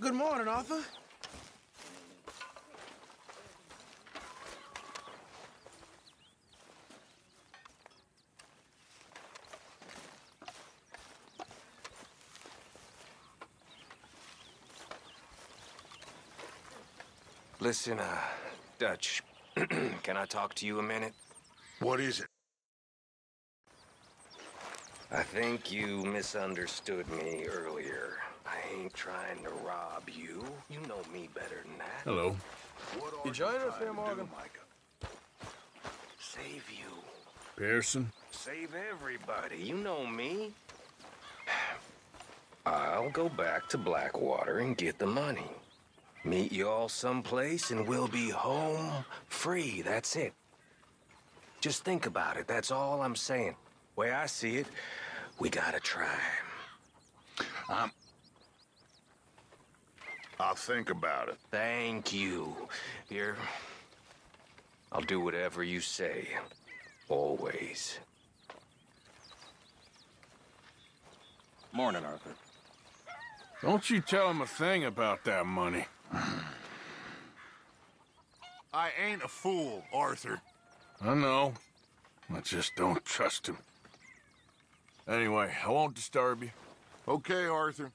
Good morning, Arthur. Listen, uh, Dutch, can I talk to you a minute? What is it? I think you misunderstood me earlier. I ain't trying to rob you. You know me better than that. Hello. What are You join us trying here, to do, Morgan? Micah? Save you. Pearson? Save everybody. You know me. I'll go back to Blackwater and get the money. Meet you all someplace and we'll be home free. That's it. Just think about it. That's all I'm saying. Way I see it, we gotta try. Um, I'll think about it. Thank you. Here, I'll do whatever you say. Always. Morning, Arthur. Don't you tell him a thing about that money. I ain't a fool, Arthur. I know. I just don't trust him. Anyway, I won't disturb you. Okay, Arthur.